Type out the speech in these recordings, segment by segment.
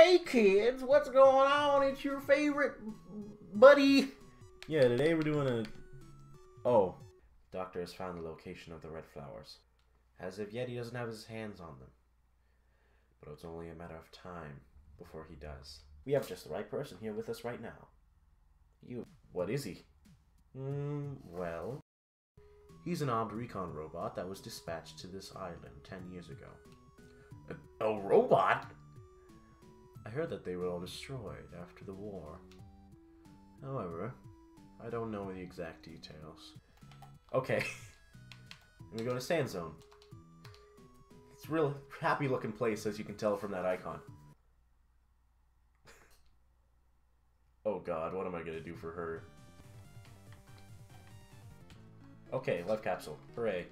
Hey kids, what's going on? It's your favorite buddy. Yeah, today we're doing a. Oh, doctor has found the location of the red flowers. As of yet, he doesn't have his hands on them. But it's only a matter of time before he does. We have just the right person here with us right now. You. What is he? Hmm, well. He's an armed recon robot that was dispatched to this island ten years ago. A, a robot? Heard that they were all destroyed after the war. However, I don't know the exact details. Okay. we go to Sand Zone. It's a real happy looking place as you can tell from that icon. oh god, what am I gonna do for her? Okay, life capsule. Hooray.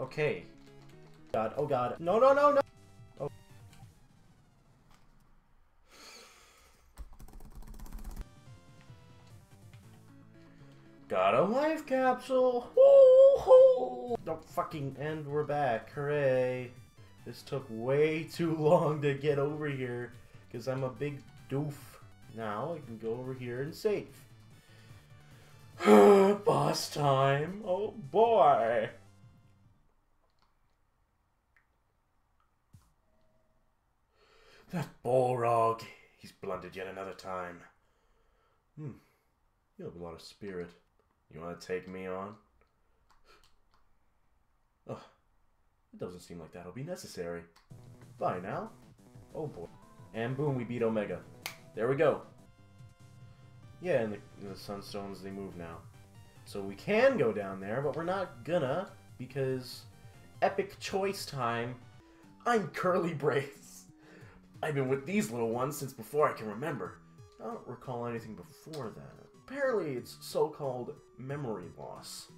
Okay. God, oh god. No, no, no, no! Oh. Got a life capsule! Woo-hoo! Don't fucking end, we're back. Hooray. This took way too long to get over here, because I'm a big doof. Now I can go over here and save. Boss time! Oh boy! That Balrog! He's blundered yet another time. Hmm. You have a lot of spirit. You want to take me on? Ugh. It doesn't seem like that'll be necessary. Bye now. Oh boy. And boom, we beat Omega. There we go. Yeah, and the, the Sunstones, they move now. So we can go down there, but we're not gonna, because epic choice time. I'm Curly Brace. I've been with these little ones since before I can remember. I don't recall anything before that. Apparently, it's so-called memory loss.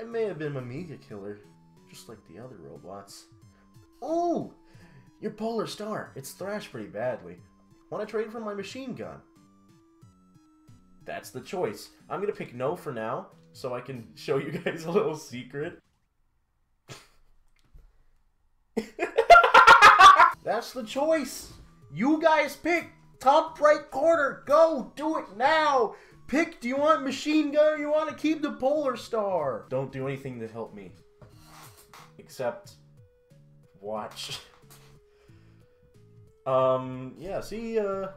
I may have been a media killer, just like the other robots. Ooh! Your Polar Star. It's thrashed pretty badly. Want to trade for my machine gun? That's the choice. I'm gonna pick no for now, so I can show you guys a little secret. That's the choice. You guys pick. Top right corner. Go. Do it now. Pick. Do you want machine gun or you want to keep the Polar Star? Don't do anything to help me. Except watch. um, yeah, see, uh,